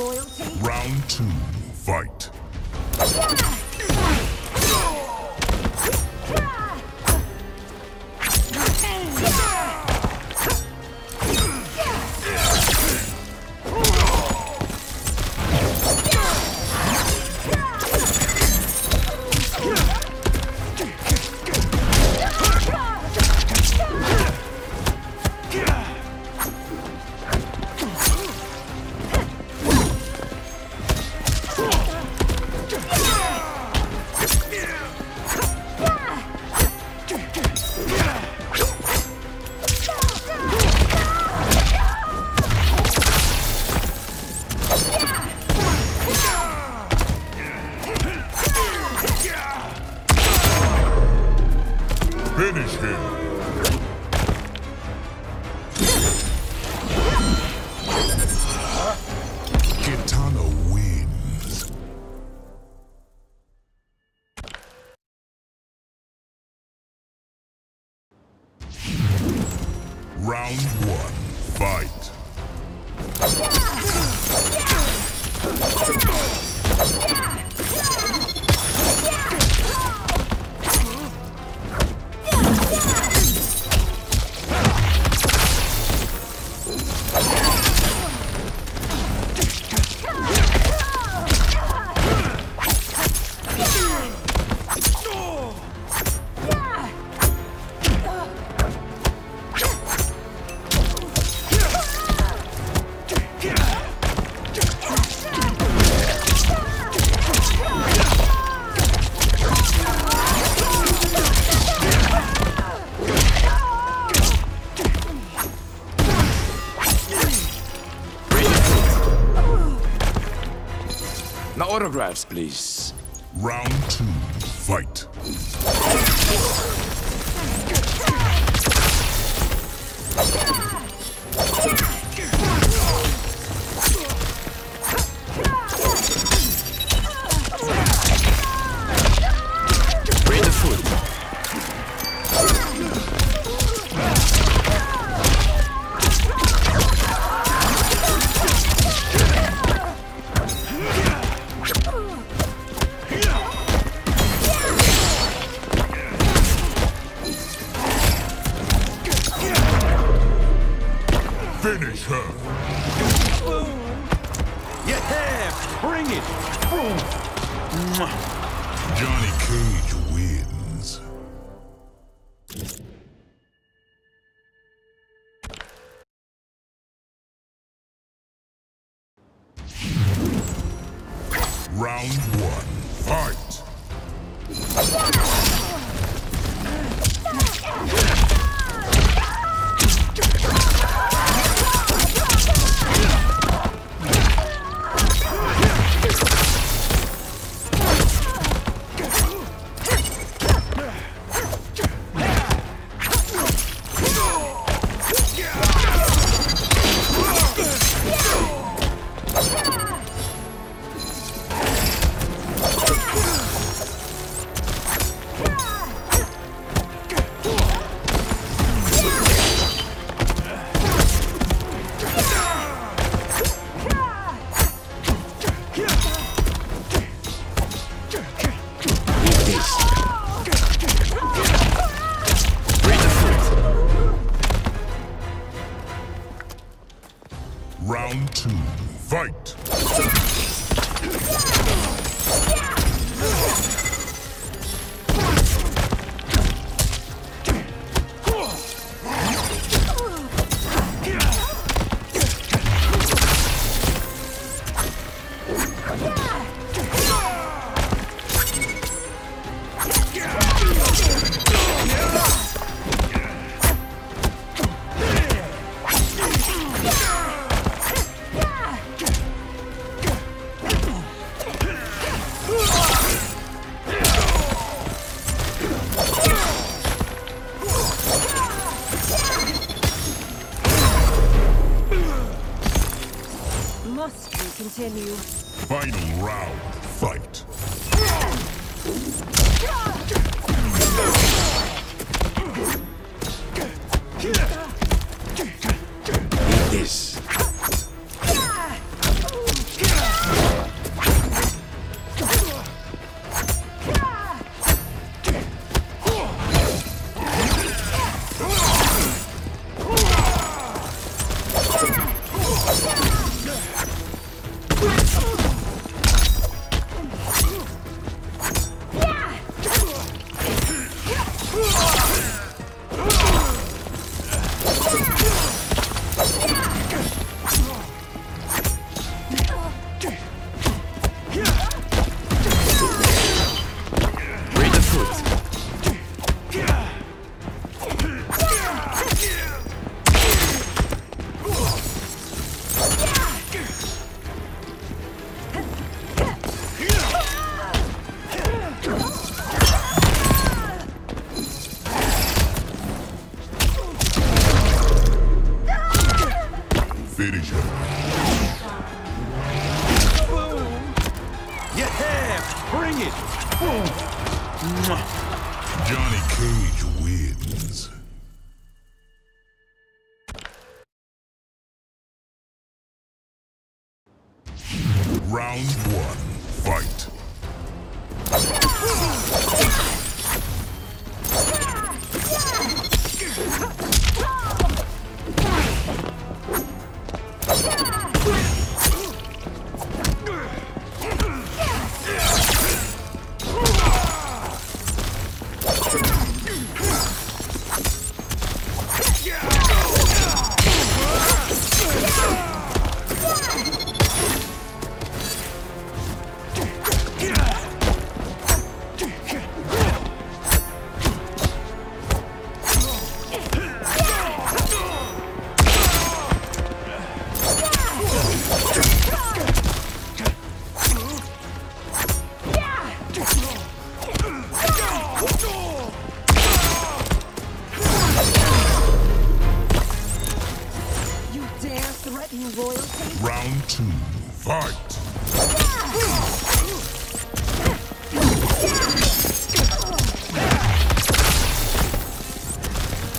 royalty? Round two, fight. Finish him. Now please. Round two, fight. Johnny Cage wins. Round one, fight. Round two, fight! Round fight. Eat. Johnny Cage wins.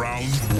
Round